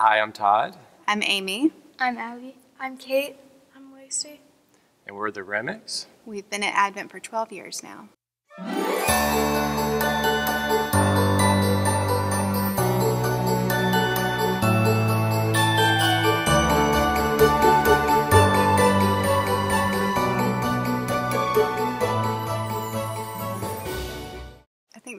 Hi, I'm Todd, I'm Amy. I'm Abby. I'm Kate. I'm Lacey. and we're the Roemmichs. We've been at Advent for 12 years now.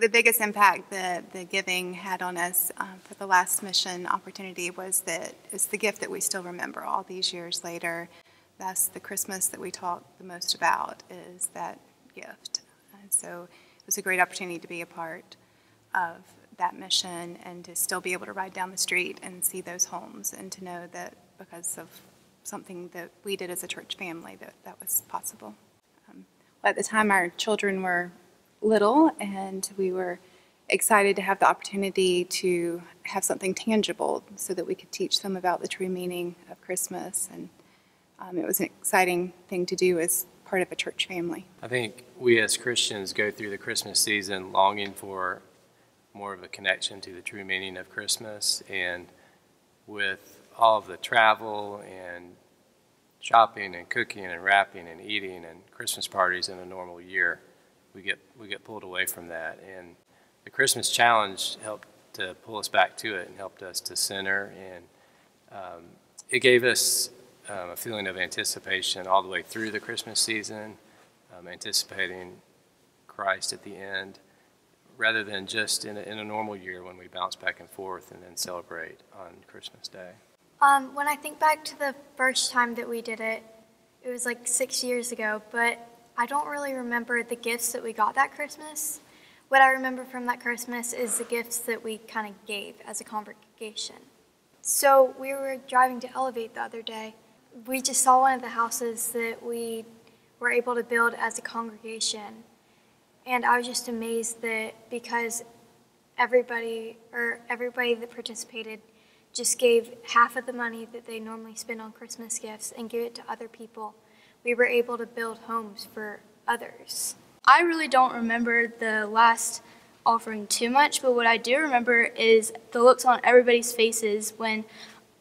The biggest impact that the giving had on us uh, for the last mission opportunity was that it's the gift that we still remember all these years later. That's the Christmas that we talk the most about is that gift. And so it was a great opportunity to be a part of that mission and to still be able to ride down the street and see those homes and to know that because of something that we did as a church family that that was possible. Um, at the time, our children were little, and we were excited to have the opportunity to have something tangible so that we could teach them about the true meaning of Christmas. And um, it was an exciting thing to do as part of a church family. I think we as Christians go through the Christmas season longing for more of a connection to the true meaning of Christmas. And with all of the travel and shopping and cooking and wrapping and eating and Christmas parties in a normal year, we get we get pulled away from that. And the Christmas challenge helped to pull us back to it and helped us to center. And um, it gave us um, a feeling of anticipation all the way through the Christmas season, um, anticipating Christ at the end, rather than just in a, in a normal year when we bounce back and forth and then celebrate on Christmas Day. Um, when I think back to the first time that we did it, it was like six years ago, but I don't really remember the gifts that we got that Christmas. What I remember from that Christmas is the gifts that we kind of gave as a congregation. So we were driving to Elevate the other day. We just saw one of the houses that we were able to build as a congregation. And I was just amazed that because everybody or everybody that participated just gave half of the money that they normally spend on Christmas gifts and give it to other people, we were able to build homes for others. I really don't remember the last offering too much, but what I do remember is the looks on everybody's faces when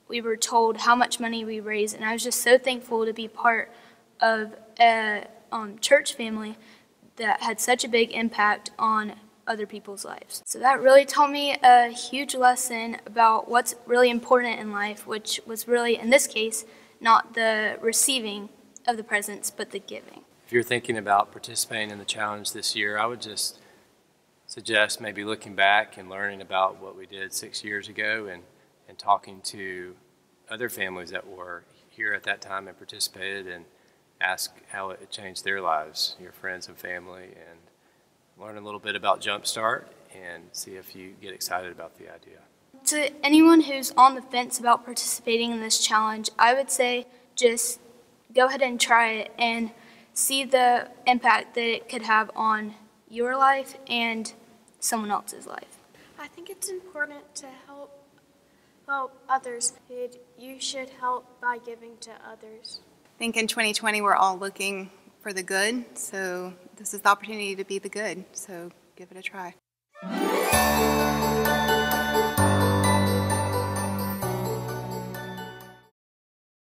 we were told how much money we raised, and I was just so thankful to be part of a um, church family that had such a big impact on other people's lives. So that really taught me a huge lesson about what's really important in life, which was really, in this case, not the receiving of the presents, but the giving. If you're thinking about participating in the challenge this year, I would just suggest maybe looking back and learning about what we did six years ago and, and talking to other families that were here at that time and participated and ask how it changed their lives, your friends and family, and learn a little bit about Jumpstart and see if you get excited about the idea. To anyone who's on the fence about participating in this challenge, I would say just go ahead and try it and see the impact that it could have on your life and someone else's life. I think it's important to help help others. You should help by giving to others. I think in 2020 we're all looking for the good, so this is the opportunity to be the good. So give it a try.